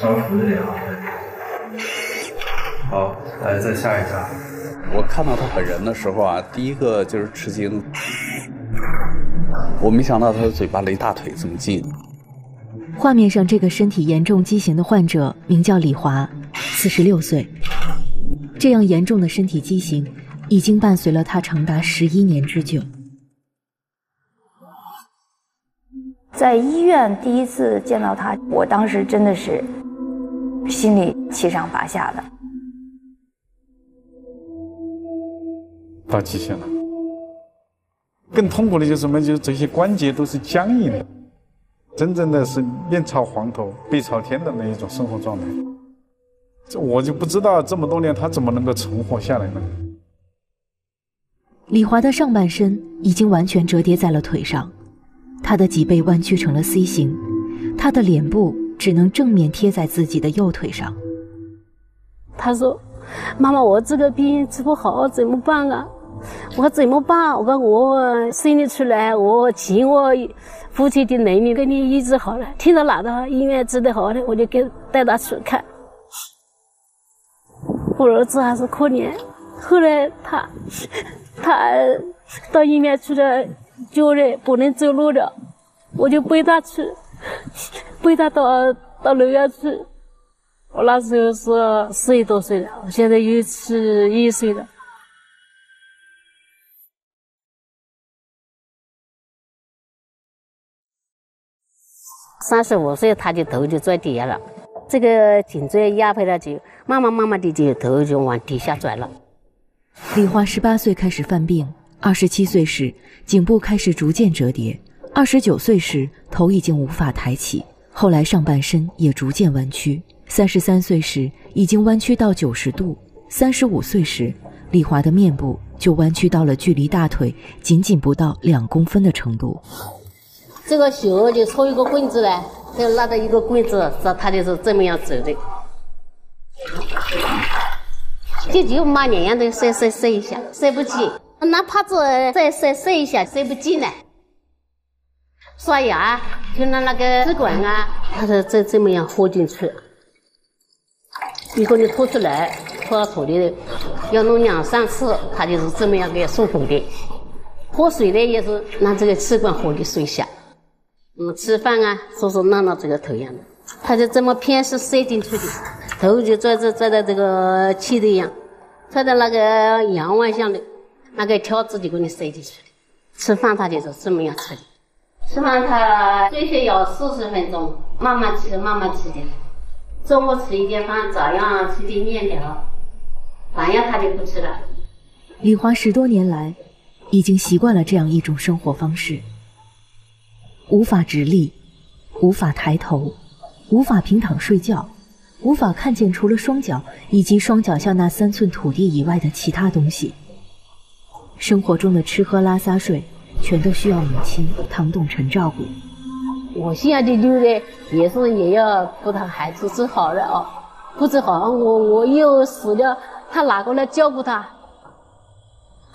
稍微扶着点啊。好，来再下一下。我看到他本人的时候啊，第一个就是吃惊，我没想到他的嘴巴离大腿这么近。画面上这个身体严重畸形的患者名叫李华，四十六岁。这样严重的身体畸形，已经伴随了他长达十一年之久。在医院第一次见到他，我当时真的是心里七上八下的。到极限了，更痛苦的就是什么？就是这些关节都是僵硬的，真正的是面朝黄土背朝天的那一种生活状态。这我就不知道这么多年他怎么能够存活下来呢？李华的上半身已经完全折叠在了腿上，他的脊背弯曲成了 C 型，他的脸部只能正面贴在自己的右腿上。他说：“妈妈，我这个病治不好，怎么办啊？”我怎么办？我讲我生你出来，我尽我夫妻的能力给你医治好了。听到哪个医院治得好的，我就给带他去看。我儿子还是可怜，后来他他到医院去了，脚嘞不能走路了，我就背他去，背他到到楼下去。我那时候是四十多岁了，我现在有七一岁了。三十五岁，他的头就拽底下了，这个颈椎压迫了，就慢慢慢慢的就头就往底下转了。李华十八岁开始犯病，二十七岁时颈部开始逐渐折叠，二十九岁时头已经无法抬起，后来上半身也逐渐弯曲，三十三岁时已经弯曲到九十度，三十五岁时李华的面部就弯曲到了距离大腿仅仅不到两公分的程度。这个手就抽一个棍子来，就拉着一个棍子，这他就是这么样走的，就就马两样的塞塞塞一下，塞不进，哪怕子再塞塞一下，塞不进来。刷牙就拿那个试管啊，他是这这么样喝进去，如果你吐出来，吐到土里要弄两三次，他就是这么样给漱口的。喝水呢也是拿这个吸管喝的水下。嗯，吃饭啊，说是弄到这个头样的，他就这么偏是塞进去的，头就拽着拽到这个气的一样，拽到那个阳弯向的，那个条子就给你塞进去的。吃饭他就是这么样吃的，吃饭他最少要四十分钟，慢慢吃，慢慢吃的。中午吃一点饭，早上吃点面条，晚上他就不吃了。李华十多年来，已经习惯了这样一种生活方式。无法直立，无法抬头，无法平躺睡觉，无法看见除了双脚以及双脚下那三寸土地以外的其他东西。生活中的吃喝拉撒睡，全都需要母亲唐董晨照顾。我现在的六呢，也是也要把他孩子治好了哦，不治好，我我又死了，他哪个来照顾他？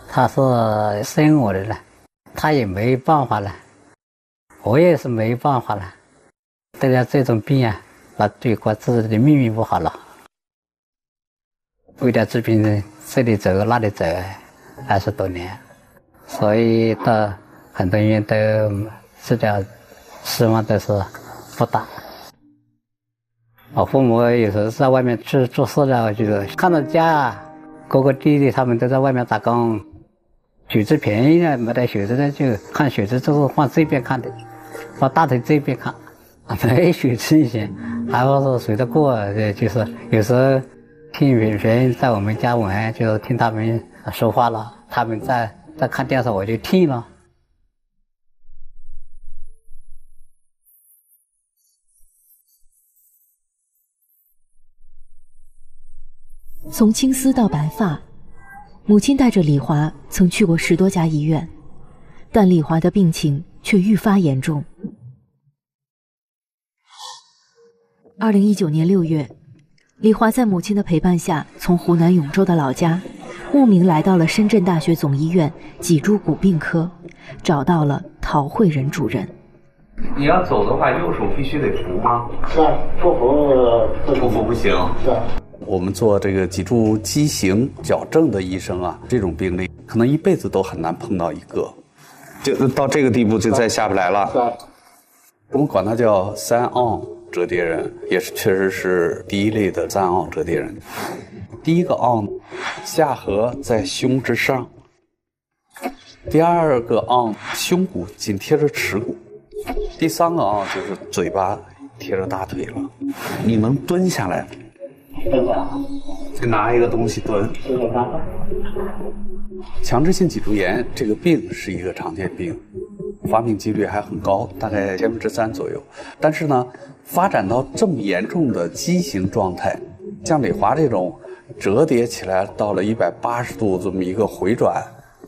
他是生我的了，他也没办法了。我也是没办法了，得了这种病啊，那对我自己的命运不好了。为了治病，这里走那里走，二十多年，所以到很多医院都治疗，希望都是不大。我父母有时候在外面去做事了，就是看到家哥哥弟弟他们都在外面打工，血脂便宜了，没得血脂的就看血脂，就是往这边看的。往大腿这边看，没血清醒，还不是随着过？就是有时候听别人在我们家玩，就听他们说话了。他们在在看电视，我就听了。从青丝到白发，母亲带着李华曾去过十多家医院，但李华的病情却愈发严重。二零一九年六月，李华在母亲的陪伴下，从湖南永州的老家慕名来到了深圳大学总医院脊柱骨病科，找到了陶慧仁主任。你要走的话，右手必须得扶吗？是啊，不扶不扶不行。是啊。我们做这个脊柱畸形矫正的医生啊，这种病例可能一辈子都很难碰到一个，就到这个地步就再下不来了。我们管它叫三昂折叠人，也是确实是第一类的三昂折叠人。第一个昂，下颌在胸之上；第二个昂，胸骨紧贴着耻骨；第三个昂就是嘴巴贴着大腿了。你能蹲下来？就拿一个东西蹲。强制性脊柱炎这个病是一个常见病，发病几率还很高，大概千分之三左右。但是呢，发展到这么严重的畸形状态，像李华这种折叠起来到了一百八十度这么一个回转，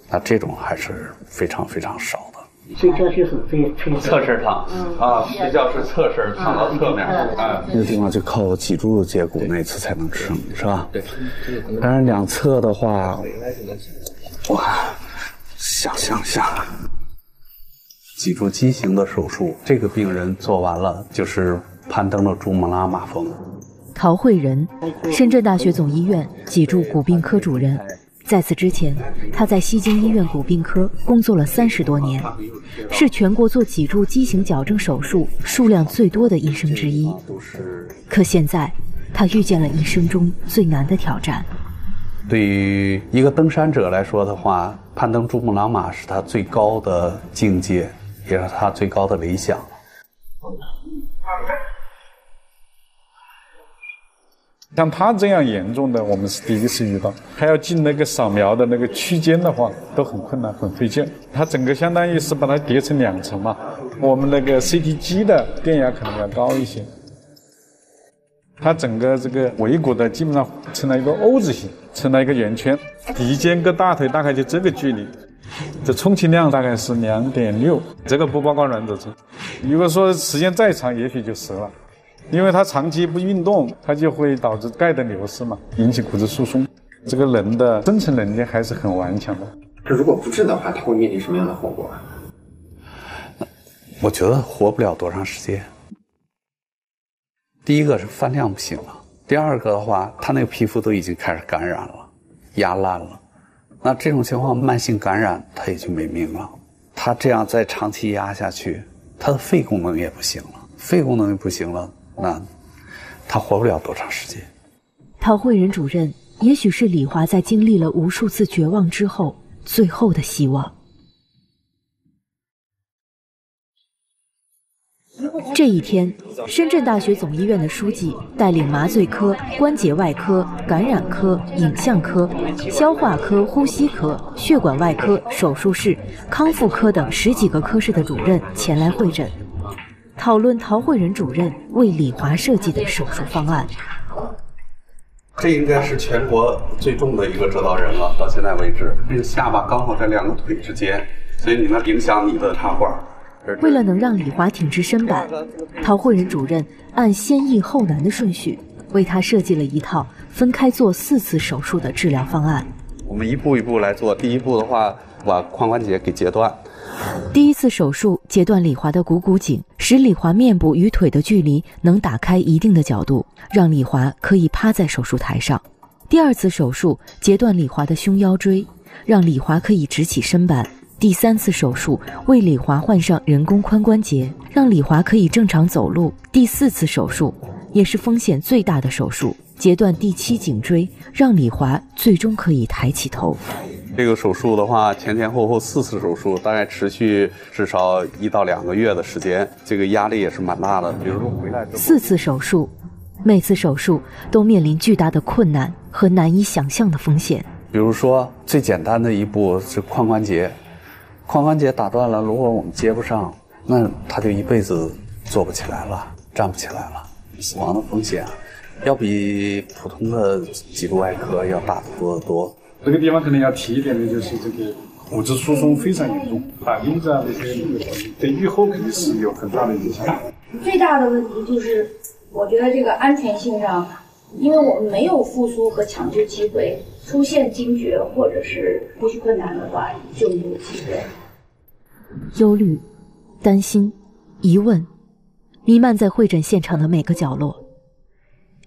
那这种还是非常非常少的。睡觉就是这这侧身躺，啊，睡觉是侧身躺到侧面，哎，那个地方就靠脊柱接骨那次才能撑，是吧？对。当然两侧的话，哇，想想想，脊柱畸形的手术，这个病人做完了就是攀登了珠穆朗玛峰。陶慧仁，深圳大学总医院脊柱骨病科主任。在此之前，他在西京医院骨病科工作了三十多年，是全国做脊柱畸形矫正手术数量最多的医生之一。可现在，他遇见了一生中最难的挑战。对于一个登山者来说的话，攀登珠穆朗玛是他最高的境界，也是他最高的理想。像他这样严重的，我们是第一次遇到。还要进那个扫描的那个区间的话，都很困难，很费劲。它整个相当于是把它叠成两层嘛。我们那个 CT 机的电压可能要高一些。它整个这个尾骨的基本上成了一个 O 字形，成了一个圆圈。鼻尖跟大腿大概就这个距离，这充气量大概是两点六，这个不包括软组织。如果说时间再长，也许就折了。因为他长期不运动，他就会导致钙的流失嘛，引起骨质疏松。这个人的生存能力还是很顽强的。这如果不治的话，他会面临什么样的后果？我觉得活不了多长时间。第一个是饭量不行了，第二个的话，他那个皮肤都已经开始感染了，压烂了。那这种情况，慢性感染他也就没命了。他这样再长期压下去，他的肺功能也不行了，肺功能也不行了。那他活不了多长时间。陶慧仁主任，也许是李华在经历了无数次绝望之后最后的希望。这一天，深圳大学总医院的书记带领麻醉科、关节外科、感染科、影像科、消化科、呼吸科、血管外科、手术室、康复科等十几个科室的主任前来会诊。讨论陶慧仁主任为李华设计的手术方案。这应该是全国最重的一个折刀人了，到现在为止，这个下巴刚好在两个腿之间，所以你能影响你的插管。为了能让李华挺直身板，陶慧仁主任按先易后难的顺序，为他设计了一套分开做四次手术的治疗方案。我们一步一步来做，第一步的话，把髋关节给截断。第一次手术截断李华的股骨颈，使李华面部与腿的距离能打开一定的角度，让李华可以趴在手术台上。第二次手术截断李华的胸腰椎，让李华可以直起身板。第三次手术为李华换上人工髋关节，让李华可以正常走路。第四次手术也是风险最大的手术，截断第七颈椎，让李华最终可以抬起头。这个手术的话，前前后后四次手术，大概持续至少一到两个月的时间，这个压力也是蛮大的。比如说回来之后，四次手术，每次手术都面临巨大的困难和难以想象的风险。比如说最简单的一步是髋关节，髋关节打断了，如果我们接不上，那他就一辈子坐不起来了，站不起来了，死亡的风险要比普通的脊柱外科要大得多得多。这个地方可能要提一点的就是这个骨质疏松非常严重，反映在那些对愈后肯定是有很大的影响。最大的问题就是，我觉得这个安全性上，因为我们没有复苏和抢救机会，出现惊厥或者是呼吸困难的话，就没有机会。忧虑、担心、疑问，弥漫在会诊现场的每个角落。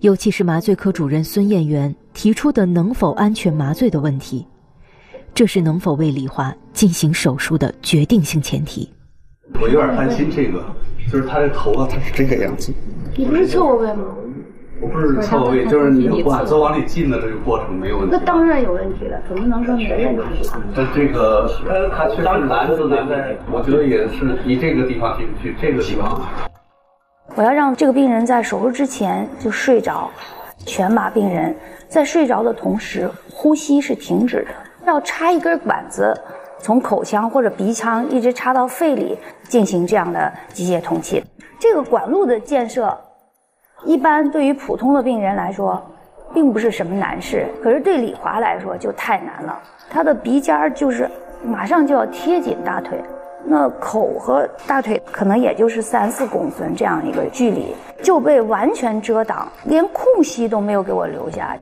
尤其是麻醉科主任孙艳元提出的能否安全麻醉的问题，这是能否为李华进行手术的决定性前提。我有点担心这个，就是他的头啊，他是这个样子。你不是侧卧位吗？我不是侧卧位，就是你管子往里进的这个过程没有问题。那当然有问题了，怎么能说没问题？那这个他确实难是难在，我觉得也是你这个地方进不去，这个地方。我要让这个病人在手术之前就睡着，全麻病人在睡着的同时呼吸是停止的，要插一根管子，从口腔或者鼻腔一直插到肺里进行这样的机械通气。这个管路的建设，一般对于普通的病人来说，并不是什么难事，可是对李华来说就太难了。他的鼻尖儿就是马上就要贴紧大腿。那口和大腿可能也就是三四公分这样一个距离，就被完全遮挡，连空隙都没有给我留下。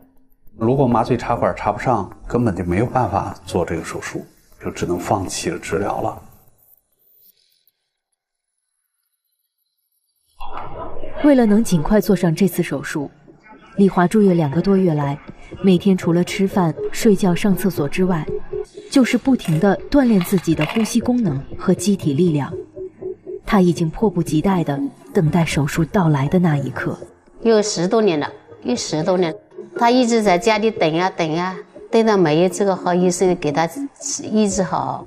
如果麻醉插管插不上，根本就没有办法做这个手术，就只能放弃了治疗了。为了能尽快做上这次手术，李华住院两个多月来，每天除了吃饭、睡觉、上厕所之外，就是不停地锻炼自己的呼吸功能和机体力量，他已经迫不及待地等待手术到来的那一刻。有十多年了，有十多年，他一直在家里等呀等呀，等到没有这个好医生给他医治好。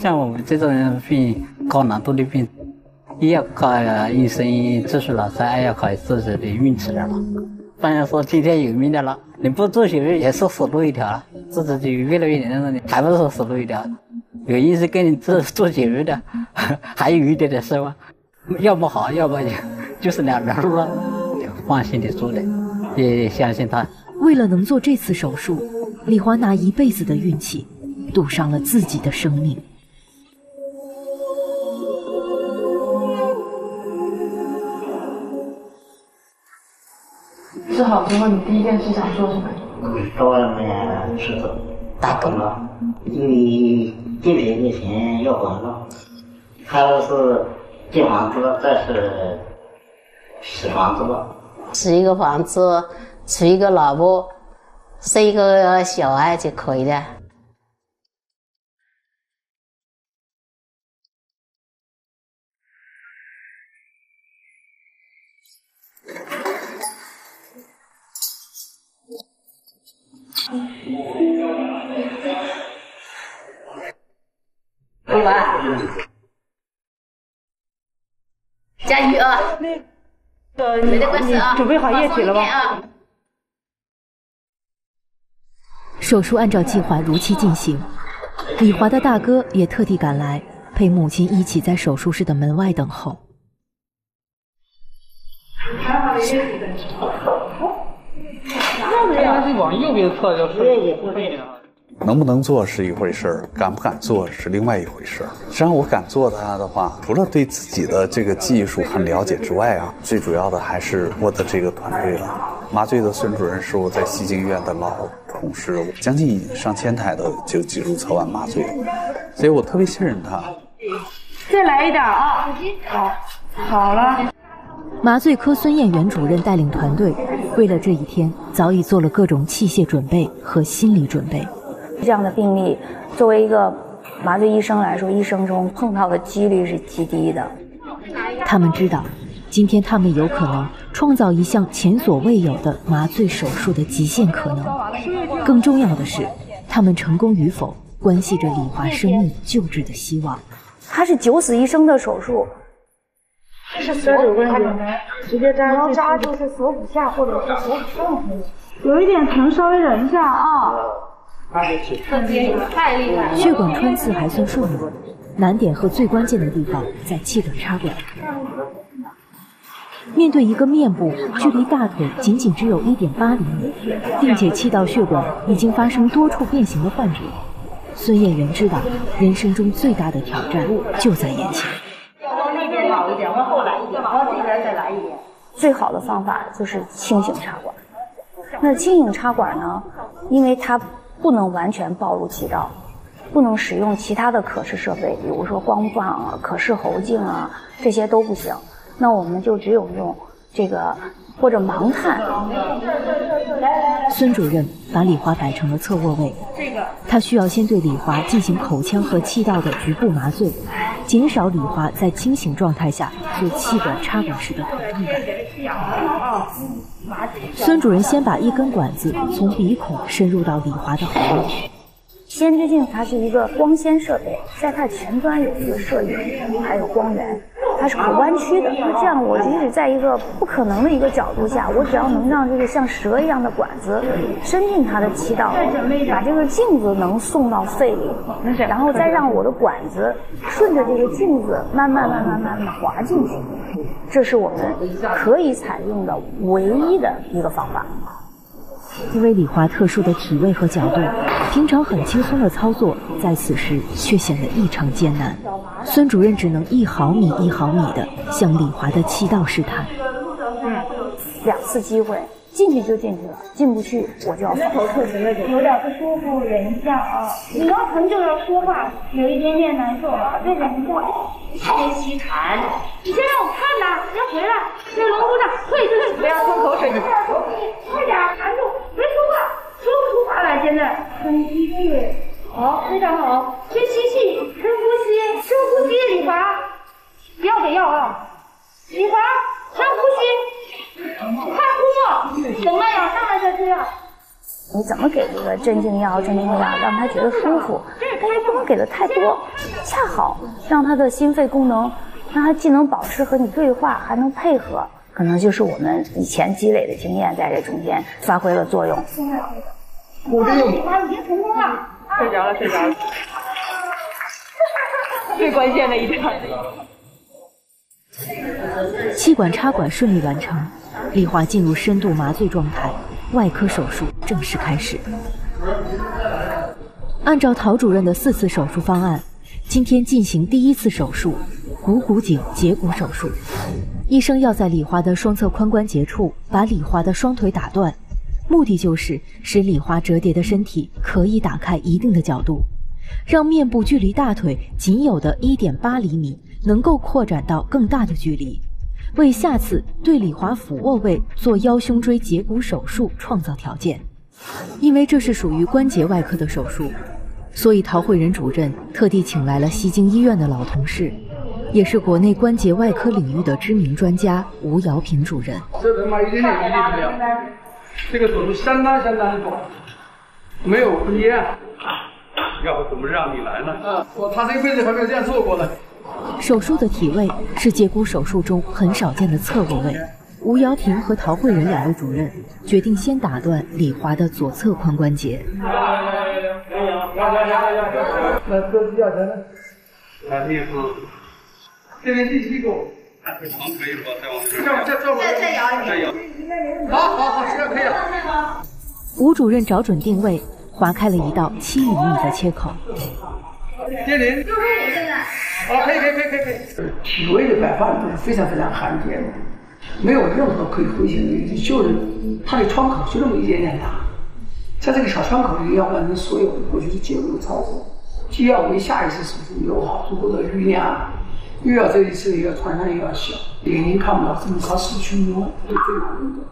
像我们这种病，高难度的病。一要靠医生、技术老师，还要靠自己的运气了嘛。不然说今天有命的了，你不做手术也是死路一条了，自己就越来越严重了，还不是死路一条。有医生给你做做手术的，还有一点点希望，要么好，要么就就是两条路了。放心的做的，也相信他。为了能做这次手术，李华拿一辈子的运气，赌上了自己的生命。治好之后，你第一件事想做什么？到外面吃走，打工了，因为进去之前要管了，还有是建房子，再是洗房子吧。娶一个房子，娶一个老婆，生一个小孩就可以了。老板，加油啊！呃，你准备好液体了吗？手术按照计划如期进行，李华的大哥也特地赶来，陪母亲一起在手术室的门外等候。排好了液体的。应该是往右边侧，就是背啊。能不能做是一回事儿，敢不敢做是另外一回事儿。实际上，我敢做它的话，除了对自己的这个技术很了解之外啊，最主要的还是我的这个团队了。麻醉的孙主任是我在西京医院的老同事，将近上千台的就脊柱侧弯麻醉，所以我特别信任他。再来一点啊！好，好了。麻醉科孙艳元主任带领团队，为了这一天，早已做了各种器械准备和心理准备。这样的病例，作为一个麻醉医生来说，一生中碰到的几率是极低的。他们知道，今天他们有可能创造一项前所未有的麻醉手术的极限可能。更重要的是，他们成功与否，关系着李华生命救治的希望。他是九死一生的手术。这是锁骨关节，直接扎。要扎就是锁骨下或者是锁骨上有一点疼，稍微忍一下啊。太厉害！血管穿刺还算顺利，难点和最关键的地方在气管插管。面对一个面部距离大腿仅仅只有一点八厘米，并且气道血管已经发生多处变形的患者，孙艳元知道人生中最大的挑战就在眼前。要往那边倒一点，往后来一点，往这边再来一点。最好的方法就是清醒插管。那清醒插管呢？因为它不能完全暴露气道，不能使用其他的可视设备，比如说光棒啊、可视喉镜啊，这些都不行。那我们就只有用这个或者盲探。孙主任把李华摆成了侧卧位，他需要先对李华进行口腔和气道的局部麻醉，减少李华在清醒状态下做气管插管时的疼痛感。孙主任先把一根管子从鼻孔深入到李华的喉咙。先知镜它是一个光纤设备，在它前端有一个摄影，还有光源，它是可弯曲的。那这样，我即使在一个不可能的一个角度下，我只要能让这个像蛇一样的管子伸进它的气道，把这个镜子能送到肺里，然后再让我的管子顺着这个镜子慢慢慢慢慢慢滑进去，这是我们可以采用的唯一的一个方法。因为李华特殊的体位和角度，平常很轻松的操作，在此时却显得异常艰难。孙主任只能一毫米一毫米的向李华的气道试探。嗯，两次机会，进去就进去了，进不去我就要放。有点不舒服，忍一下啊。你要疼就要说话，有一点点难受啊，再忍一下。先吸痰。你先让我看呐，先回来。那龙组长，退退，不要吞口水。快点，含住，别说话，说不出话来。现在深吸气，好，非常好。先吸气，深呼吸，深呼吸，李华，不要给药啊。李华，深呼吸，快呼，等慢点，上来再吃药。你怎么给这个镇静药、镇静药，让他觉得舒服？但是不能给的太多，恰好让他的心肺功能，让他既能保持和你对话，还能配合，可能就是我们以前积累的经验在这中间发挥了作用。我这个，妈已经成功了，睡着了，睡着了，最关键的一条。气管插管顺利完成，李华进入深度麻醉状态，外科手术正式开始。按照陶主任的四次手术方案，今天进行第一次手术——股骨颈截骨手术。医生要在李华的双侧髋关节处把李华的双腿打断，目的就是使李华折叠的身体可以打开一定的角度，让面部距离大腿仅有的一点八厘米能够扩展到更大的距离，为下次对李华俯卧位做腰胸椎截骨手术创造条件。因为这是属于关节外科的手术，所以陶慧仁主任特地请来了西京医院的老同事，也是国内关节外科领域的知名专家吴瑶平主任。这个手术相当相当好，没有空间。要不怎么让你来呢？啊，我他这辈子还没有这样做过呢。手术的体位是截骨手术中很少见的侧卧位。吴瑶平和陶慧仁两位主任决定先打断李华的左侧髋关节。那这是要钱呢？那你是这边第七个，这床可以不？再往这，再再再再摇一摇。好好好，这样可以了。吴主任找准定位，划开了一道七厘米的切口。接零。就说我现在。好，可以可以可以可以可以。体位的摆放都是非常非常罕见的。没有任何可以回旋的余地，就是它的窗口就那么一点点大，在这个小窗口里要完成所有的过去的截骨操作，既要为下一次手术留好足够的余量，又要这一次也要创伤也要小，眼睛看不到，只能靠视去摸，是最难的。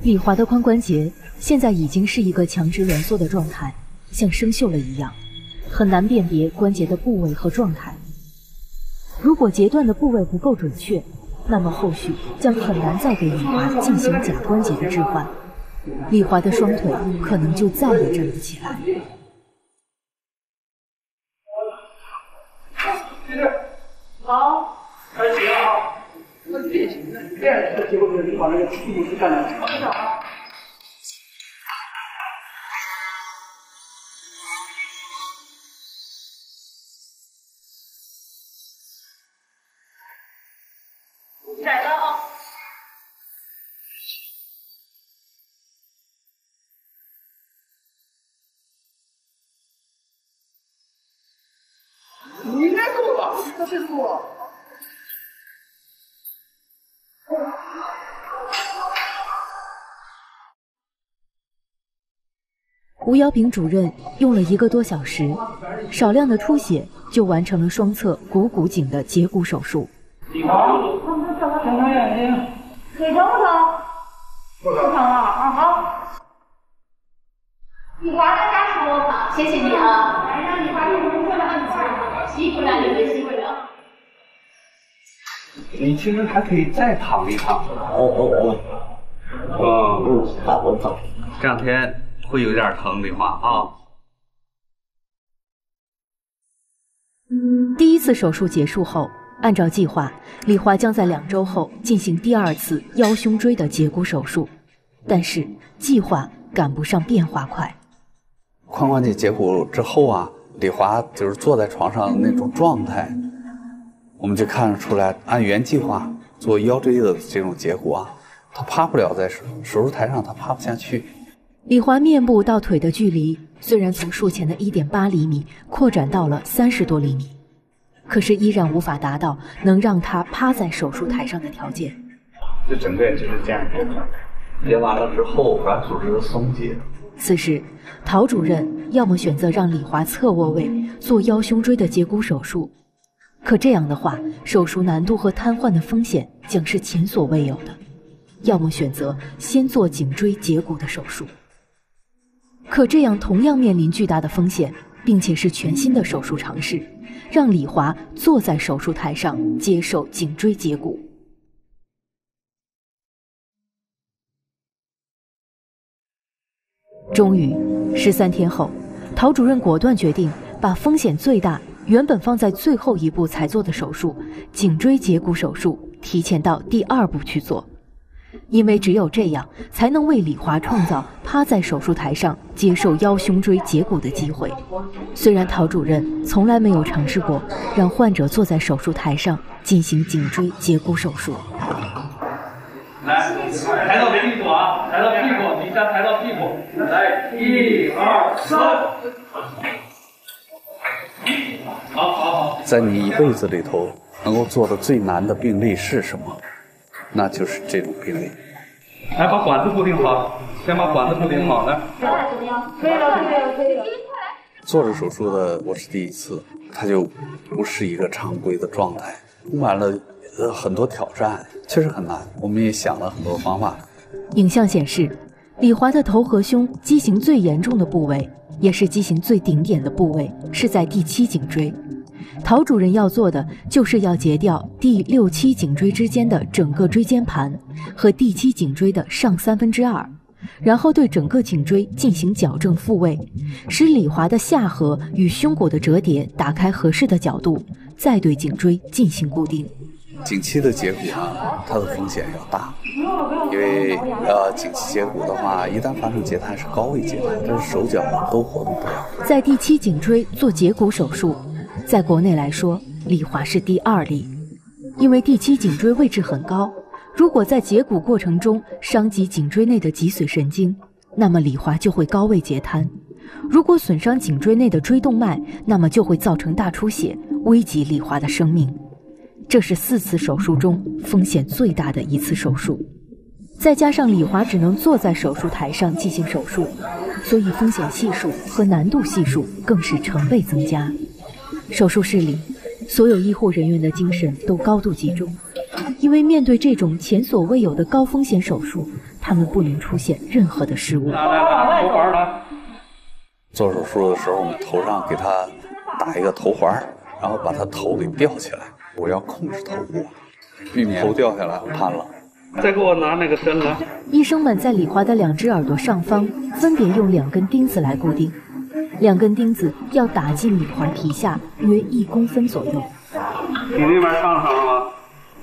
李华的髋关节现在已经是一个强直挛缩的状态，像生锈了一样，很难辨别关节的部位和状态。如果截断的部位不够准确，那么后续将很难再给李华进行假关节的置换，李华的双腿可能就再也站不起来。好，开始啊！那变形的，变形结果就是你把那个屁股去干了。吴瑶平主任用了一个多小时，少量的出血就完成了双侧股骨颈的截骨手术。好，睁开眼睛。腿疼不疼？不疼啊啊好。李华在家说好，谢谢你。啊。来，让李华给我们做了很多，辛苦了，你们辛苦了。你。其实还可以再躺一躺。哦哦哦。嗯，好，我走。这两天会有点疼，李华啊。第一次手术结束后，按照计划，李华将在两周后进行第二次腰胸椎的截骨手术，但是计划赶不上变化快。髋关节截骨之后啊，李华就是坐在床上那种状态，我们就看得出来，按原计划做腰椎的这种截骨啊，他趴不了在手手术台上，他趴不下去。李华面部到腿的距离虽然从术前的一点八厘米扩展到了三十多厘米，可是依然无法达到能让他趴在手术台上的条件。这整个就是这样，截完了之后，软组织松解。此时，陶主任要么选择让李华侧卧位做腰胸椎的截骨手术，可这样的话，手术难度和瘫痪的风险将是前所未有的；要么选择先做颈椎截骨的手术。可这样同样面临巨大的风险，并且是全新的手术尝试，让李华坐在手术台上接受颈椎截骨。终于，十三天后，陶主任果断决定把风险最大、原本放在最后一步才做的手术——颈椎截骨手术提前到第二步去做，因为只有这样，才能为李华创造趴在手术台上接受腰胸椎截骨的机会。虽然陶主任从来没有尝试过让患者坐在手术台上进行颈椎截骨手术。来，抬到屁股啊，抬到屁股，底下抬到屁股。来，一二三。好好好。在你一辈子里头，能够做的最难的病例是什么？那就是这种病例。来，把管子固定好，先把管子固定好来。可以了，可以了，可以了。做着手术的我是第一次，它就不是一个常规的状态，充满了呃很多挑战，确实很难。我们也想了很多方法。影像显示，李华的头和胸畸形最严重的部位，也是畸形最顶点的部位，是在第七颈椎。陶主任要做的，就是要截掉第六七颈椎之间的整个椎间盘和第七颈椎的上三分之二，然后对整个颈椎进行矫正复位，使李华的下颌与胸骨的折叠打开合适的角度，再对颈椎进行固定。颈期的截骨啊，它的风险要大，因为呃颈期截骨的话，一旦发生截瘫是高位截瘫，这是手脚都活动不了。在第七颈椎做截骨手术，在国内来说，李华是第二例，因为第七颈椎位置很高，如果在截骨过程中伤及颈椎内的脊髓神经，那么李华就会高位截瘫；如果损伤颈椎内的椎动脉，那么就会造成大出血，危及李华的生命。这是四次手术中风险最大的一次手术，再加上李华只能坐在手术台上进行手术，所以风险系数和难度系数更是成倍增加。手术室里，所有医护人员的精神都高度集中，因为面对这种前所未有的高风险手术，他们不能出现任何的失误。来来来，头环来。做手术的时候，我们头上给他打一个头环，然后把他头给吊起来。我要控制头部，避免头掉下来怕了。再给我拿那个针来。医生们在李华的两只耳朵上方分别用两根钉子来固定，两根钉子要打进李华皮下约一公分左右。你那边上上了吗？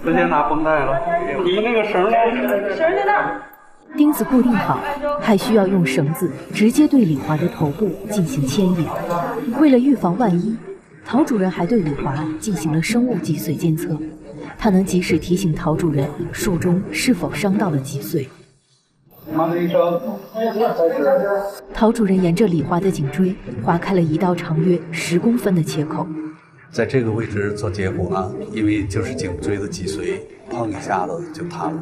直接拿绷带了。你那个绳呢？绳在那儿。钉子固定好，还需要用绳子直接对李华的头部进行牵引。为了预防万一。陶主任还对李华进行了生物脊髓监测，他能及时提醒陶主任术中是否伤到了脊髓。陶主任沿着李华的颈椎划开了一道长约十公分的切口，在这个位置做截骨呢，因为就是颈椎的脊髓碰一下子就塌了，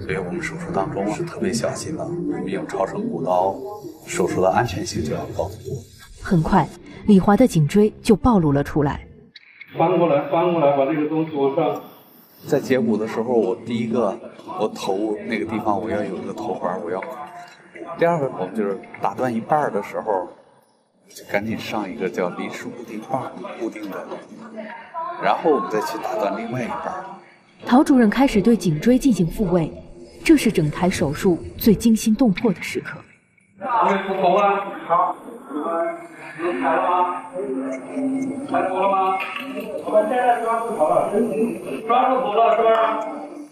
所以我们手术当中是特别小心的，我们用超声骨刀手术的安全性就要高得多。很快，李华的颈椎就暴露了出来。翻过来，翻过来，把这个东西往上。在截骨的时候，我第一个，我头那个地方我要有一个头环，我要。第二个，我们就是打断一半的时候，就赶紧上一个叫临时固定棒固定的，然后我们再去打断另外一半。陶主任开始对颈椎进行复位，这是整台手术最惊心动魄的时刻。能抬了吗？抬头了吗？我们现在抓住头了，抓住头了是吧？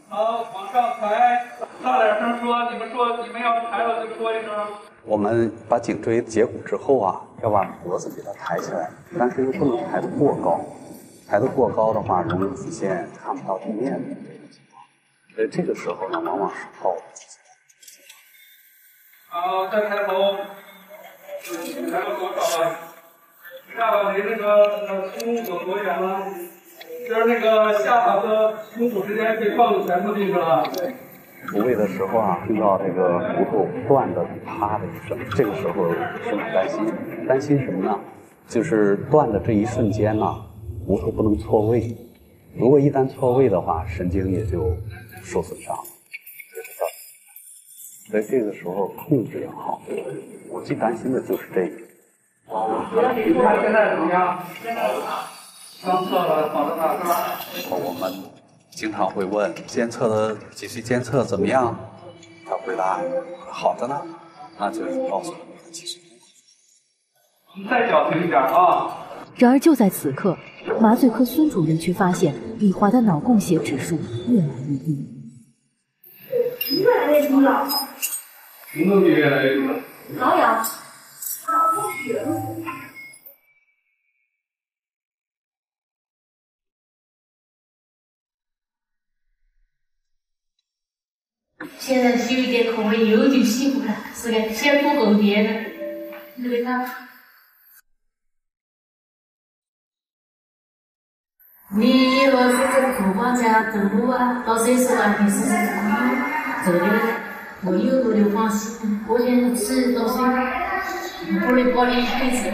好，往上抬，大点声说，你们说你们要抬了就说一声。我们把颈椎截骨之后啊，要把脖子给它抬起来，但是又不能抬得过高，抬得过高的话，容易出现看不到地面的这种情况。所以这个时候呢，往往是靠。好，再抬头，还有多少啊？下巴离那个胸有多远了？就是那个下巴和胸骨之间可以放全部进去了。除位的时候啊，听到这个骨头断的啪的一声，这个时候是很担心，担心什么呢？就是断的这一瞬间呢，骨头不能错位，如果一旦错位的话，神经也就受损伤。所以这个时候控制要好。我最担心的就是这个。你看现在怎么样？刚测了，好的呢，是吧？我们经常会问监测的脊髓监测怎么样？他回答好的呢，那就告诉我们的脊髓。你再矫情一点啊！然而就在此刻，麻醉科孙主任却发现李华的脑供血指数越来越低。越来越低了。什么东西越来越低了？挠痒，脑供血。现在修一点口味有点辛苦了，是个先做后甜的，你给他。你以后是在厨房家走路啊，到厕所啊，你试试走走的，我有路就放心。我现在吃到睡，不能包你一辈子。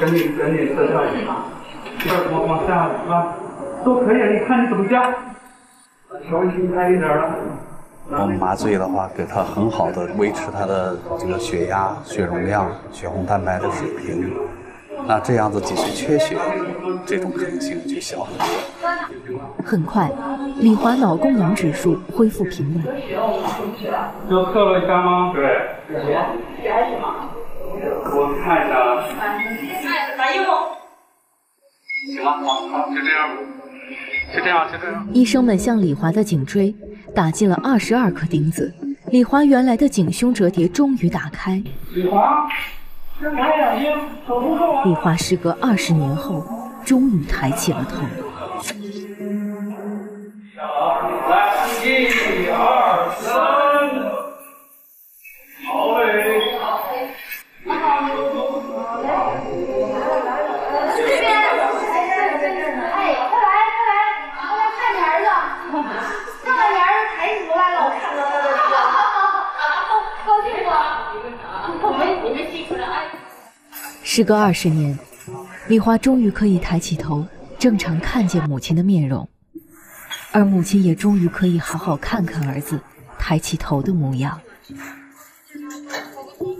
赶紧赶紧撤下去，这边往往下是吧？都可以，你看你怎么加，稍微轻开一点了。我们麻醉的话，给他很好的维持他的这个血压、血容量、血红蛋白的水平，那这样子脊髓缺血这种可能性就小很多。很快，李华脑供氧指数恢复平稳。又测了一下吗？对。血还行吗？我看一下。反应不？行了，好，好，就这样，就这样，就这样。医生们向李华的颈椎打进了二十二颗钉子，李华原来的颈胸折叠终于打开。李华，李华时隔二十年后，终于抬起了头。时隔二十年，李华终于可以抬起头，正常看见母亲的面容，而母亲也终于可以好好看看儿子抬起头的模样。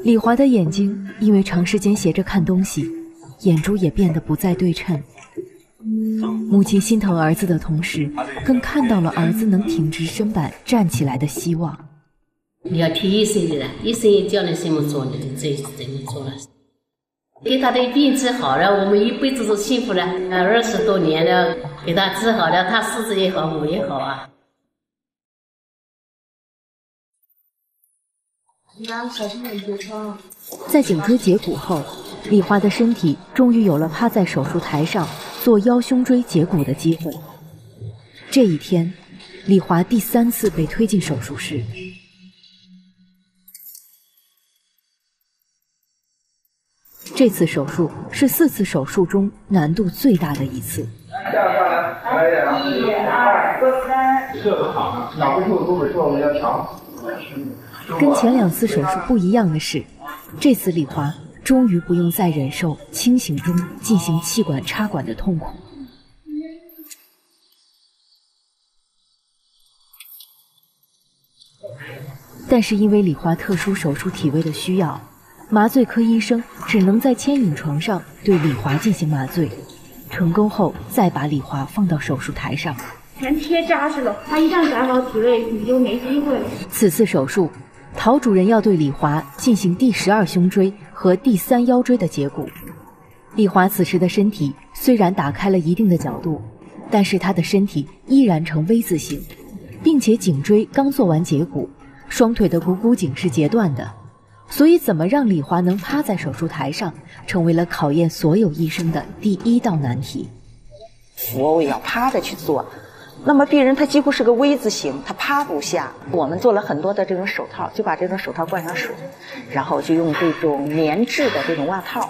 李华的眼睛因为长时间斜着看东西，眼珠也变得不再对称。母亲心疼儿子的同时，更看到了儿子能挺直身板站起来的希望。你要听医生的，医生也叫你什么做，你就这怎么做了。给他的病治好了，我们一辈子都幸福了。二十多年了，给他治好了，他狮子也好，我也好啊。在颈椎截骨后，李华的身体终于有了趴在手术台上做腰胸椎截骨的机会。这一天，李华第三次被推进手术室。这次手术是四次手术中难度最大的一次。跟前两次手术不一样的是，这次李华终于不用再忍受清醒中进行气管插管的痛苦。但是因为李华特殊手术体位的需要，麻醉科医生只能在牵引床上对李华进行麻醉，成功后再把李华放到手术台上。全贴扎实了，他一旦改好体位，你就没机会了。此次手术，陶主任要对李华进行第十二胸椎和第三腰椎的截骨。李华此时的身体虽然打开了一定的角度，但是他的身体依然呈 V 字形，并且颈椎刚做完截骨。双腿的股骨颈是截断的，所以怎么让李华能趴在手术台上，成为了考验所有医生的第一道难题。俯卧位要趴着去做，那么病人他几乎是个 V 字形，他趴不下。我们做了很多的这种手套，就把这种手套灌上水，然后就用这种棉质的这种袜套，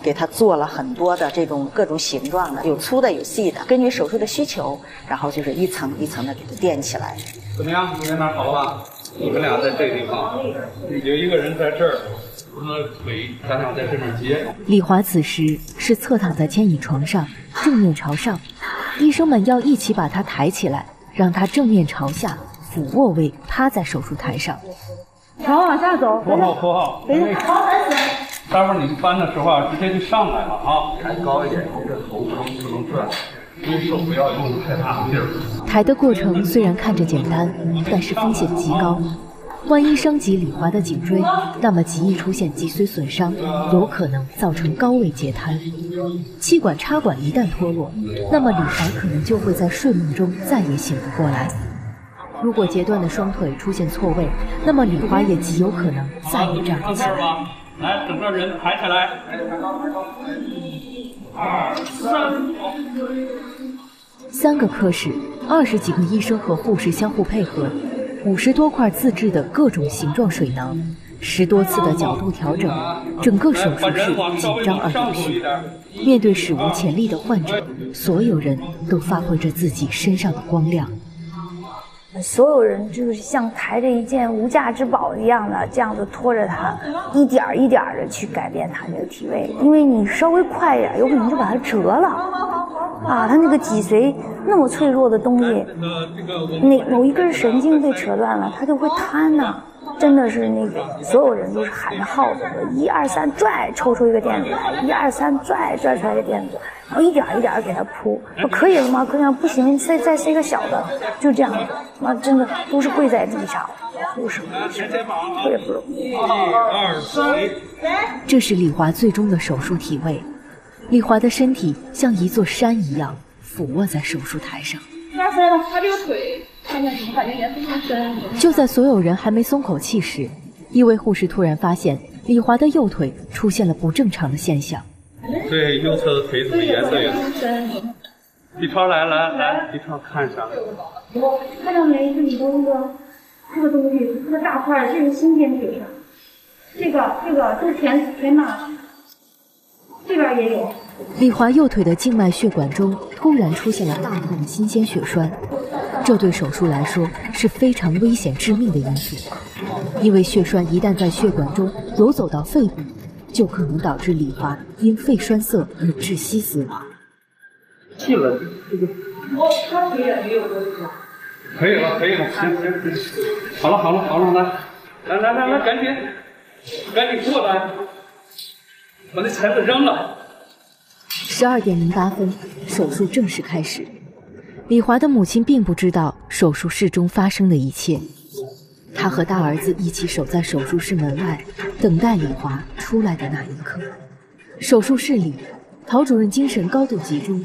给他做了很多的这种各种形状的，有粗的有细的，根据手术的需求，然后就是一层一层的给它垫起来。怎么样？你在哪好了吧？你们俩在这个地方，有一个人在这儿，他的腿咱俩在这边接。李华此时是侧躺在牵引床上，正面朝上，医生们要一起把他抬起来，让他正面朝下，俯卧位趴在手术台上。床往下走，扶好扶好。等一下，好，开始。待会儿你们搬的时候啊，直接就上来了啊，抬高一点，你这头不能不能转。你手不要用太大的劲儿。抬的过程虽然看着简单，但是风险极高。万一伤及李华的颈椎，那么极易出现脊髓损伤，有可能造成高位截瘫。气管插管一旦脱落，那么李华可能就会在睡梦中再也醒不过来。如果截断的双腿出现错位，那么李华也极有可能再也站不起来。来，整个人抬起来。三个科室，二十几个医生和护士相互配合，五十多块自制的各种形状水囊，十多次的角度调整，整个手术室紧张而有序。面对史无前例的患者，所有人都发挥着自己身上的光亮。所有人就是像抬着一件无价之宝一样的，这样子拖着他，一点一点的去改变他这个体位，因为你稍微快一点，有可能就把它折了。啊，他那个脊髓那么脆弱的东西，哪某一根神经被扯断了，他就会瘫呐。真的是那个所有人都是喊着号子的，一二三拽，抽出一个垫子来，一二三拽，拽出来一个垫子，然后一点一点给他铺。说可以了吗？可以吗？不行，塞再塞个小的，就这样子。那真的都是跪在地上，护士特别不容易。一二三，这是李华最终的手术体位。李华的身体像一座山一样俯卧在手术台上。拉塞了，他这个腿。看么感觉颜色更深？就在所有人还没松口气时，一位护士突然发现李华的右腿出现了不正常的现象。对，右侧的腿怎么颜色也深？B 超来来来，B 超看一下。我看到没？这里头这个这个东西，这个大块这是新鲜血栓。这个这个这是前前马，这边也有。李华右腿的静脉血管中突然出现了大量的新鲜血栓。这对手术来说是非常危险致命的因素，因为血栓一旦在血管中游走到肺部，就可能导致李华因肺栓塞而窒息死亡。进了这个，我他腿也没有可以了，可以了，行行行，好了好了好了，来来来来来，赶紧赶紧过来，把那材子扔了。十二点零八分，手术正式开始。李华的母亲并不知道手术室中发生的一切，他和大儿子一起守在手术室门外，等待李华出来的那一刻。手术室里，陶主任精神高度集中，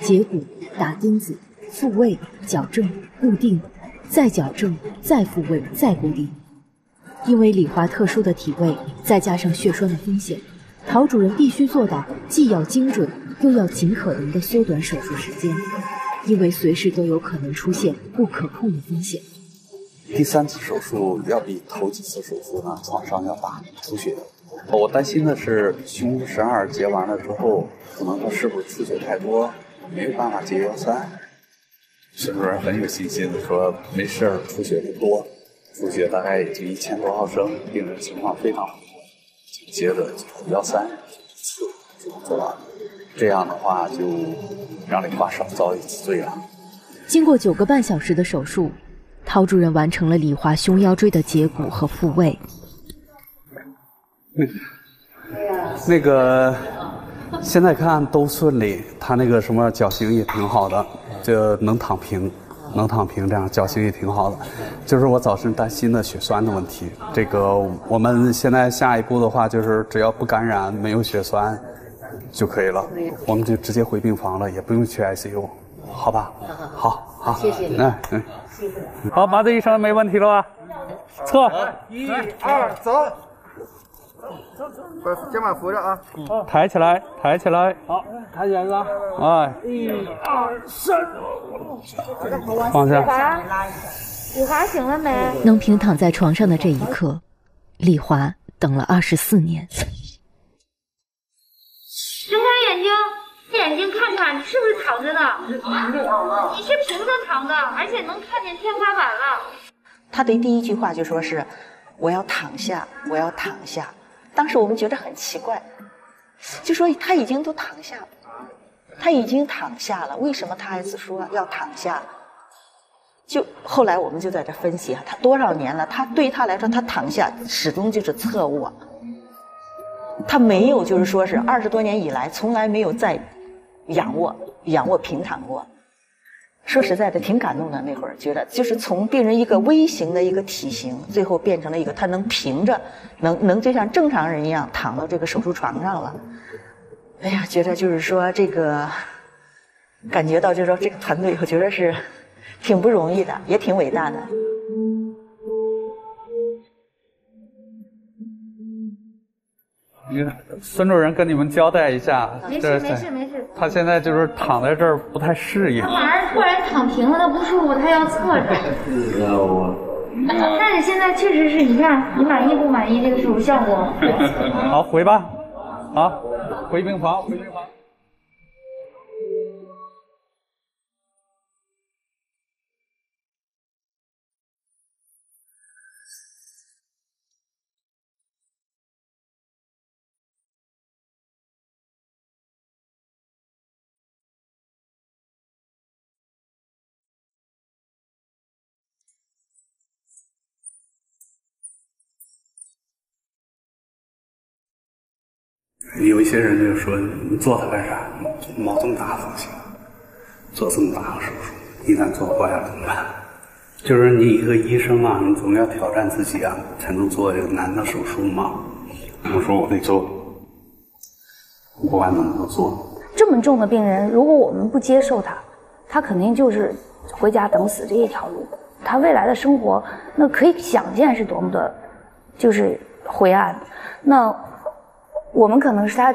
截骨、打钉子、复位、矫正、固定，再矫正、再复位、再固定。因为李华特殊的体位，再加上血栓的风险，陶主任必须做到既要精准，又要尽可能的缩短手术时间。因为随时都有可能出现不可控的风险。第三次手术要比头几次手术呢创伤要大，出血。我担心的是胸十二截完了之后，可能他是不是出血太多，没有办法接腰塞。孙主任很有信心的说，没事儿，出血不多，出血大概也就一千多毫升，病人情况非常好。紧接着腰塞刺就做完了，这样的话就让李华少遭一次罪了。经过九个半小时的手术，陶主任完成了李华胸腰椎的截骨和复位。那个现在看都顺利，他那个什么脚型也挺好的，就能躺平，能躺平，这样脚型也挺好的。就是我早晨担心的血栓的问题，这个我们现在下一步的话，就是只要不感染，没有血栓就可以了，我们就直接回病房了，也不用去 ICU，好吧？好好，谢谢你哎哎，好，麻醉医生没问题了吧？测，一二走，把肩膀扶着啊。抬起来，抬起来，好，抬起来是吧？哎，一二三，放下。李华醒了没？能平躺在床上的这一刻，李华等了二十四年。你是不是躺着的？你是平着躺的，而且能看见天花板了。他的第一句话就说是“我要躺下，我要躺下”。当时我们觉得很奇怪，就说他已经都躺下了，他已经躺下了，为什么他还是说要躺下？就后来我们就在这分析啊，他多少年了，他对于他来说，他躺下始终就是侧卧，他没有就是说是二十多年以来从来没有在仰卧仰卧平躺过。说实在的，挺感动的。那会儿觉得，就是从病人一个微型的一个体型，最后变成了一个他能平着，能能就像正常人一样躺到这个手术床上了。哎呀，觉得就是说这个，感觉到就是说这个团队，我觉得是挺不容易的，也挺伟大的。孙主任跟你们交代一下，没事没事没事。他现在就是躺在这儿不太适应他。晚上突然躺平了，他不舒服，他要侧着。但是现在确实是你看，你满意不满意这个手术效果？好回吧，好回病房，回病房。有一些人就说你做它干啥？冒这么大的风险，做这么大的手术，一旦做坏了怎么办？就是你一个医生啊，你总要挑战自己啊，才能做这个难的手术嘛。我说我得做，不管怎么都做。这么重的病人，如果我们不接受他，他肯定就是回家等死这一条路。他未来的生活，那可以想见是多么的，就是灰暗。那我们可能是他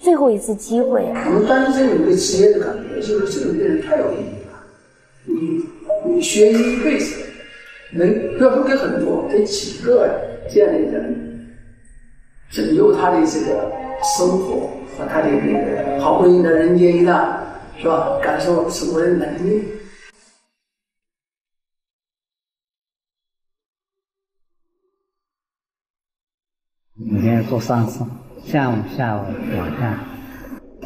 最后一次机会。我们单身有一个职业的感觉，就是这种病人太有意义了。你你学医一辈子，能不要说给很多，给几个这样的人，拯救他的这个生活和他的那个好不容易的人间一趟，是吧？感受生活的能力。每天做三次，下午、下午、晚上。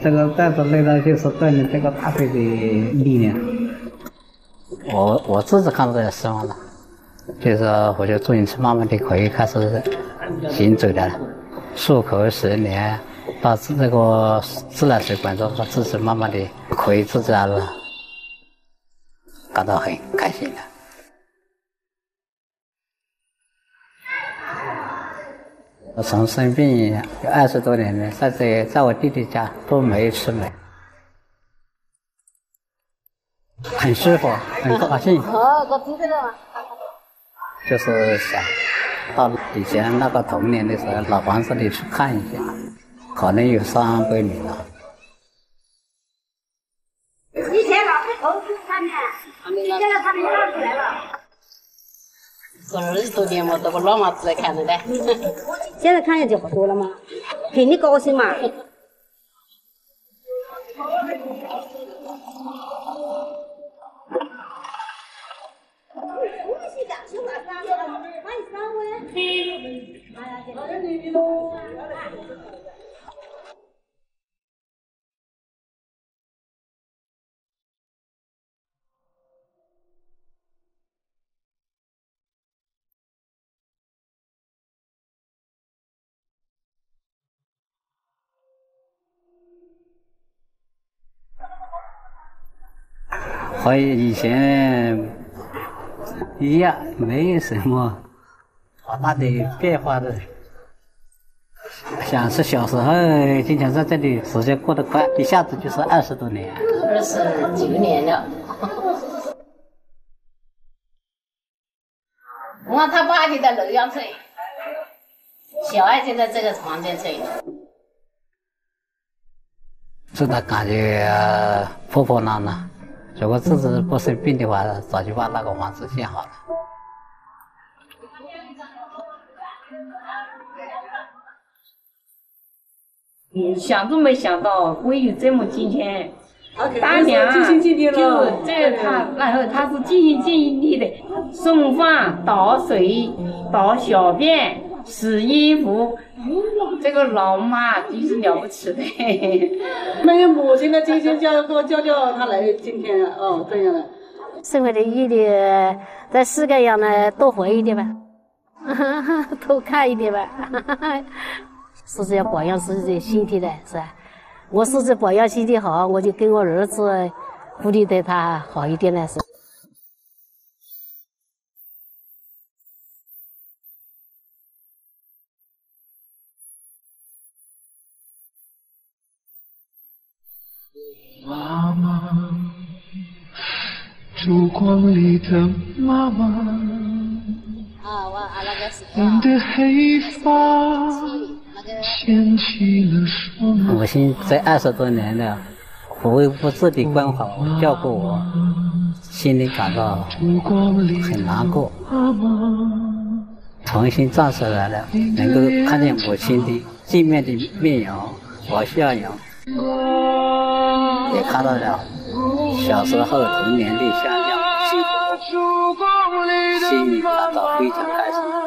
这个带着累的就是锻炼这个大腿的力量。我我自己看到也失望了，就是说我就坐进去慢慢的可以开始行走的了，漱口十年，到这个自来水管之后，自己慢慢的可以自在了，感到很开心的。我从生病有二十多年了，在这在我弟弟家都没有吃美，很舒服，很高兴。就是想到以前那个童年的时候老房子里去看一下，可能有三闺女了。以前老是头去看的，现在他们站起来了。二十多年嘛，这个老麻子来看的，现在看人就不多了嘛，肯定高兴嘛。恭喜大喜大发财，和以前一样，没有什么好大的变化的。想是小时候经常在这里，时间过得快，一下子就是二十多年。二十九年了。我看他爸就在楼上睡，小爱就在这个房间睡。真的感觉破破烂烂。如果自己不生病的话，早就把那个房子建好了。你，想都没想到会有这么今天。大娘就这他，然后他是尽心尽力的送饭、倒水、倒小便、洗衣服。这个老妈真是了不起的。没有母亲的精心教育，教教他来今天哦这样的。生活的意义在世界上呢多活一点吧，多看一点吧。是是要保养自己的身体的，是吧？我是这保养身体好，我就跟我儿子鼓励对他好一点呢，是。烛光里的妈妈，你的黑发牵起了双母亲这二十多年了，无微不至的关怀我、照顾我，心里感到很难过。重新站起来了，能够看见母亲的正面的面容和笑容。也看到了小时候童年的心里感到非常开心。